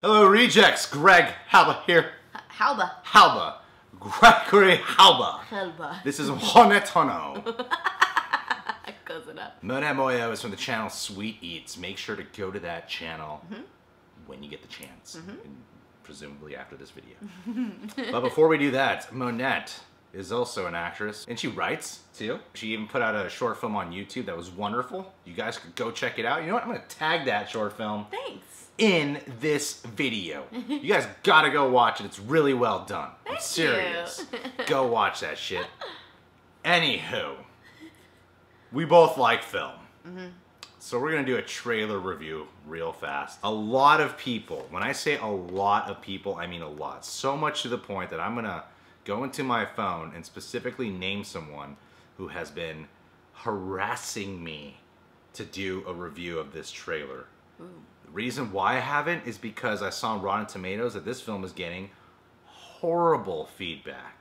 Hello, rejects. Greg Halba here. Halba. Halba. Gregory Halba. Halba. This is Honetono. Close enough. Mona Moio is from the channel Sweet Eats. Make sure to go to that channel mm-hmm. when you get the chance. Mm-hmm. And presumably after this video. but before we do that, Monette is also an actress and she writes too. She even put out a short film on YouTube that was wonderful. You guys could go check it out. You know what? I'm gonna tag that short film Thanks. In this video. You guys gotta go watch it. It's really well done. I'm serious. go watch that shit. Anywho, we both like film. Mm-hmm. So we're gonna do a trailer review real fast. A lot of people, when I say a lot of people, I mean a lot. So much to the point that I'm gonna go into my phone and specifically name someone who has been harassing me to do a review of this trailer. The reason why I haven't is because I saw on Rotten Tomatoes that this film is getting horrible feedback.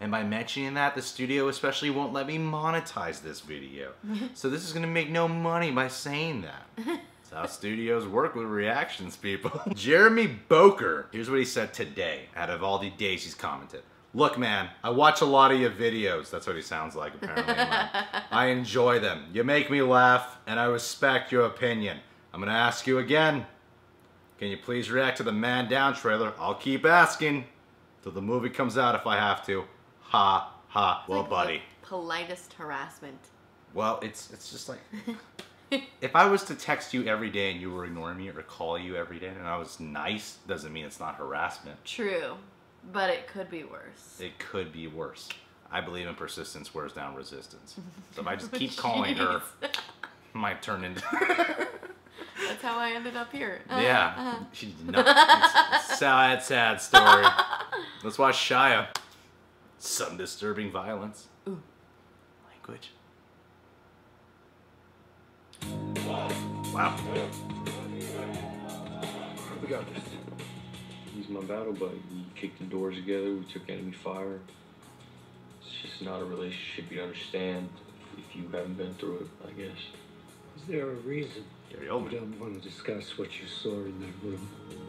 And by mentioning that, the studio especially won't let me monetize this video. so this is gonna make no money by saying that. That's how studios work with reactions, people. Jeremy Boker, here's what he said today, out of all the days he's commented. Look, man, I watch a lot of your videos. That's what he sounds like, apparently. I enjoy them. You make me laugh, and I respect your opinion. I'm gonna ask you again. Can you please react to the Man Down trailer? I'll keep asking till the movie comes out if I have to. Ha ha. Well, Like buddy. Politest harassment. Well, it's it's just like if I was to text you every day and you were ignoring me or call you every day and I was nice, doesn't mean it's not harassment. True. But it could be worse. It could be worse. I believe in persistence wears down resistance. So if I just keep oh, calling her, might turn into That's how I ended up here. Uh, Yeah. uh. She did not. It's sad, sad story. Let's watch Shia. Some disturbing violence. Ooh. Language. Wow. We got this. He's my battle buddy. We kicked the doors together. We took enemy fire. It's just not a relationship you understand if you haven't been through it, I guess. Is there a reason you don't want to discuss what you saw in that room?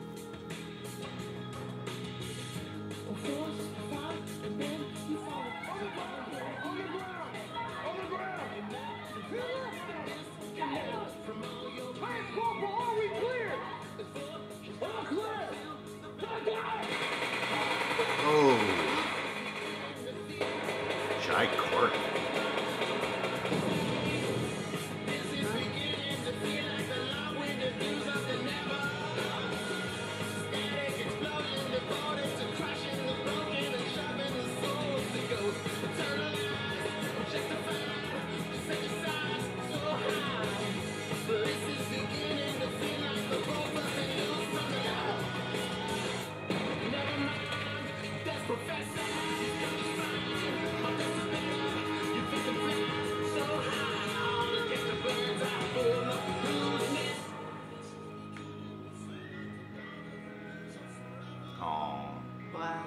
Oh. Wow.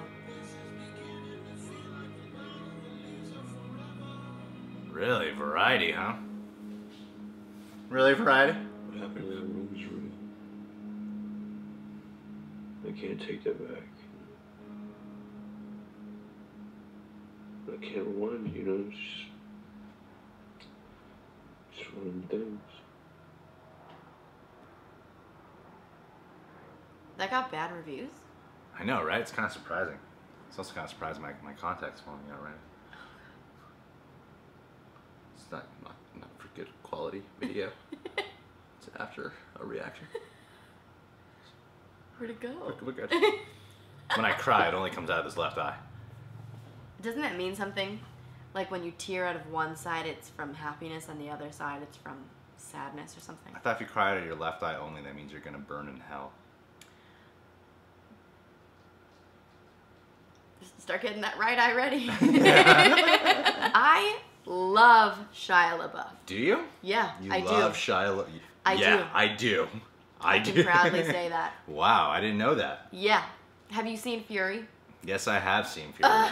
Really? Variety, huh? Really, Variety? What happened in that room was real. I can't take that back. I can't rewind it, you know? It's just, just one of them things. That got bad reviews? I know, right? It's kind of surprising. It's also kind of surprising my, my contact's falling out, right? It's not, not, not for good quality video. it's after a reaction. Where'd it go? We're, we're when I cry, it only comes out of this left eye. Doesn't that mean something? Like when you tear out of one side, it's from happiness, and the other side, it's from sadness or something. I thought if you cry out of your left eye only, that means you're gonna burn in hell. Start getting that right eye ready. I love Shia LaBeouf. Do you? Yeah, You I love do. Shia LaBeouf. I yeah, do. I do. I, I do. can proudly say that. Wow, I didn't know that. Yeah. Have you seen Fury? Yes, I have seen Fury. Uh,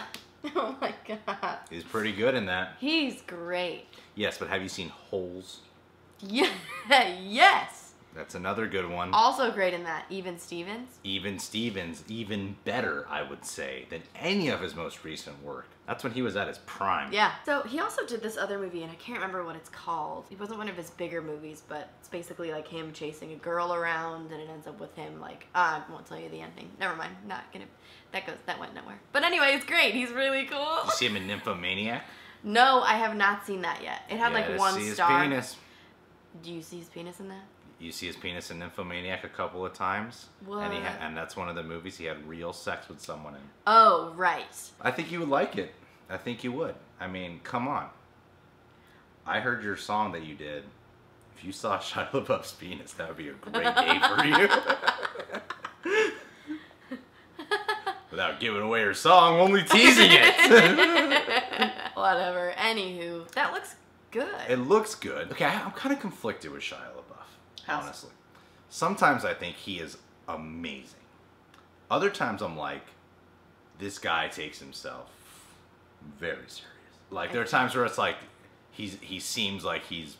oh my god. He's pretty good in that. He's great. Yes, but have you seen Holes? Yeah. yes. That's another good one. Also great in that, Even Stevens. Even Stevens, even better, I would say, than any of his most recent work. That's when he was at his prime. Yeah. So he also did this other movie, and I can't remember what it's called. It wasn't one of his bigger movies, but it's basically like him chasing a girl around, and it ends up with him like ah, I won't tell you the ending. Never mind. Not gonna. That goes. That went nowhere. But anyway, it's great. He's really cool. You see him in Nymphomaniac? No, I have not seen that yet. It had Yeah, like one see his star. penis. Do you see his penis in that? You see his penis in Nymphomaniac a couple of times, and he ha- and that's one of the movies he had real sex with someone in. Oh, right. I think you would like it. I think you would. I mean, come on. I heard your song that you did. If you saw Shia LaBeouf's penis, that would be a great day for you. Without giving away her song, only teasing it. Whatever. Anywho, that looks good. it looks good. Okay, I'm kind of conflicted with Shia LaBeouf, Honestly. Sometimes I think he is amazing. Other times I'm like, this guy takes himself very serious. Like there are times where it's like he's he seems like he's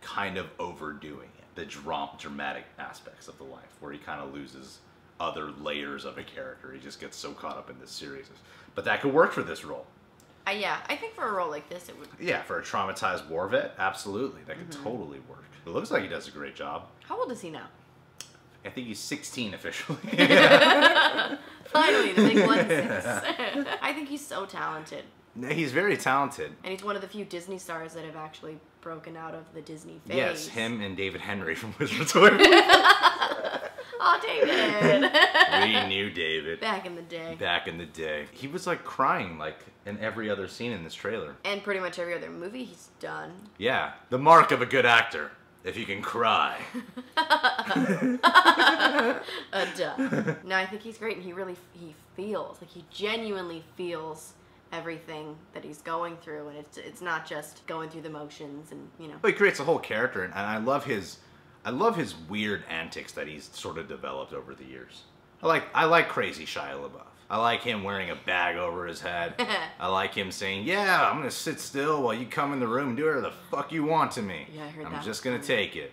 kind of overdoing it. The dram- dramatic aspects of the life where he kind of loses other layers of a character. He just gets so caught up in this seriousness. But that could work for this role. Uh, yeah, I think for a role like this, it would. Yeah, for a traumatized war vet, absolutely. That could Mm-hmm. totally work. It looks like he does a great job. How old is he now? I think he's 16 officially. Finally, the big one. I think he's so talented, he's very talented. and he's one of the few Disney stars that have actually broken out of the Disney phase. Yes, him and David Henrie from Wizards of Waverly. Oh, David. We knew David Back in the day. back in the day. He was like crying like in every other scene in this trailer. And pretty much every other movie he's done. Yeah, the mark of a good actor. If you can cry. Uh, duh. no, I think he's great, and he really he feels like he genuinely feels everything that he's going through, and it's it's not just going through the motions, and you know. But he creates a whole character, and I love his, I love his weird antics that he's sort of developed over the years. I like, I like crazy Shia LaBeouf. I like him wearing a bag over his head. I like him saying, "Yeah, I'm gonna sit still while you come in the room and do whatever the fuck you want to me. Yeah, I heard I'm that just gonna take it."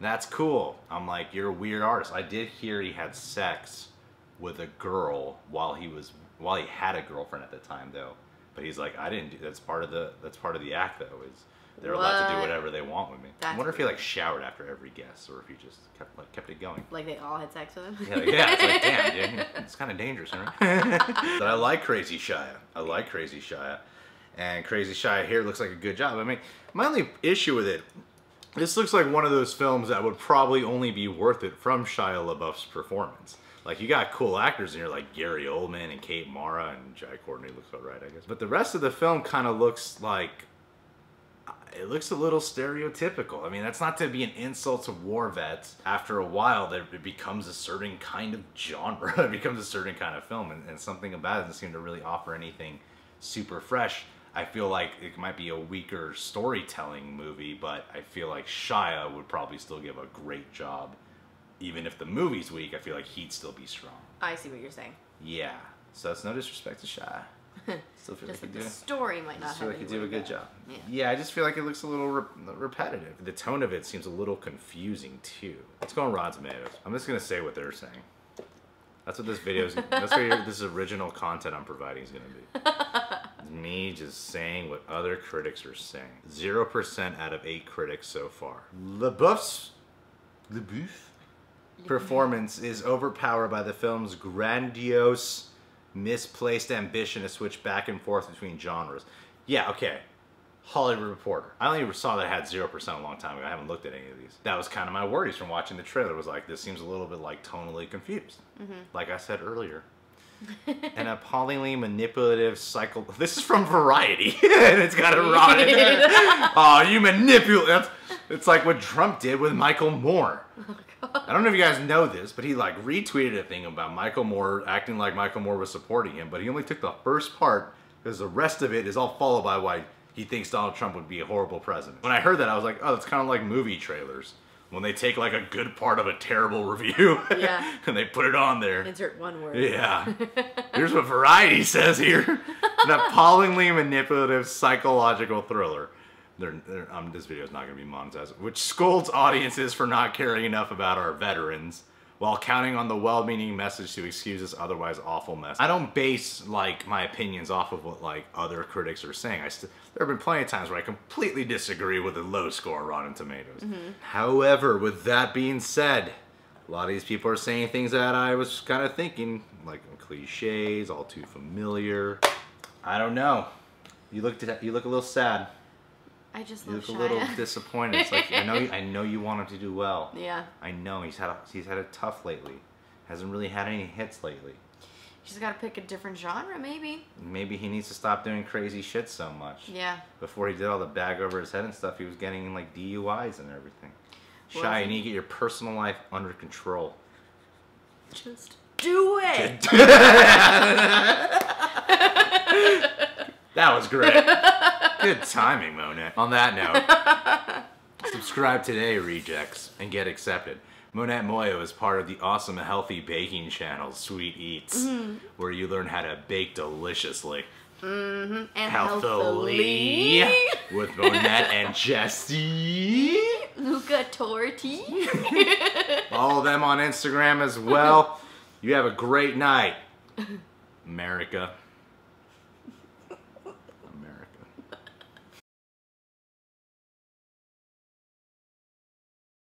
That's cool. I'm like, you're a weird artist. I did hear he had sex with a girl while he was while he had a girlfriend at the time though. But he's like, I didn't do that's part of the that's part of the act though, is they're allowed to do whatever they want with me. I That's wonder if he like showered after every guest or if he just kept like kept it going. Like they all had sex with him. Yeah, like, yeah, it's like damn, dude, it's kind of dangerous, right? but I like Crazy Shia. I like Crazy Shia, and Crazy Shia here looks like a good job. I mean, my only issue with it, this looks like one of those films that would probably only be worth it from Shia LaBeouf's performance. Like you got cool actors in here like Gary Oldman and Kate Mara and Jai Courtney looks alright, I guess. But the rest of the film kind of looks like it looks a little stereotypical. I mean, that's not to be an insult to war vets. After a while, there it becomes a certain kind of genre. it becomes a certain kind of film, and, and something about it doesn't seem to really offer anything super fresh. I feel like it might be a weaker storytelling movie, but I feel like Shia would probably still give a great job. Even if the movie's weak, I feel like he'd still be strong. I see what you're saying. Yeah. So it's no disrespect to Shia. Still feel Just like you the story might not I feel have like you do a good job. Yeah. Yeah, I just feel like it looks a little re- repetitive. The tone of it seems a little confusing too. Let's go on Rotten Tomatoes. I'm just gonna say what they're saying. That's what this video is. That's what your, this original content I'm providing is gonna be. Me just saying what other critics are saying. Zero percent out of eight critics so far. LaBeouf's LaBeouf performance is overpowered by the film's grandiose, misplaced ambition to switch back and forth between genres. Yeah, okay. Hollywood Reporter. I only saw that it had 0% a long time ago. I haven't looked at any of these. That was kind of my worries from watching the trailer. was like, this seems a little bit like tonally confused. Mm-hmm. Like I said earlier. and An appallingly manipulative cycle. This is from Variety, and it's got a rod in it. Oh, you manipulate. It's like what Trump did with Michael Moore. Oh, I don't know if you guys know this, but he like retweeted a thing about Michael Moore acting like Michael Moore was supporting him, but he only took the first part because the rest of it is all followed by why he thinks Donald Trump would be a horrible president. When I heard that, I was like, oh, that's kind of like movie trailers when they take like a good part of a terrible review Yeah. and they put it on there. Insert one word. Yeah. Here's what Variety says here. An appallingly manipulative psychological thriller. They're, they're, um, this video is not going to be monetized, which scolds audiences for not caring enough about our veterans while counting on the well-meaning message to excuse this otherwise awful mess. I don't base like my opinions off of what like other critics are saying. I there have been plenty of times where I completely disagree with a low score on Rotten Tomatoes. However, with that being said, a lot of these people are saying things that I was kind of thinking, like cliches, all too familiar. I don't know. You looked at you look a little sad. I just You love look a little disappointed. It's like I know you, I know you want him to do well. yeah. I know he's had a, he's had it tough lately. Hasn't really had any hits lately. He's got to pick a different genre, maybe. Maybe he needs to stop doing crazy shit so much. Yeah. Before he did all the bag over his head and stuff, he was getting like DUIs and everything. Well, Shia, you need to get your personal life under control. Just do it. That was great. Good timing, Monette. On that note, subscribe today, rejects, and get accepted. Monette Moio is part of the awesome healthy baking channel Sweet Eats, Mm-hmm. where you learn how to bake deliciously, and healthily, healthily. with Monette and Jesse. Luca Torti. Follow them on Instagram as well. You have a great night, America.